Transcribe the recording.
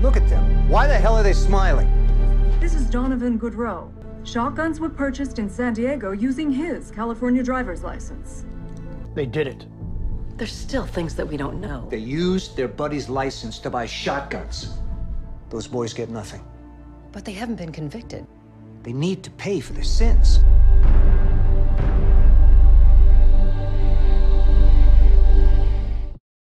Look at them. Why the hell are they smiling? This is Donovan Goodreau. Shotguns were purchased in San Diego using his California driver's license. They did it. There's still things that we don't know. They used their buddy's license to buy shotguns. Those boys get nothing. But they haven't been convicted. They need to pay for their sins.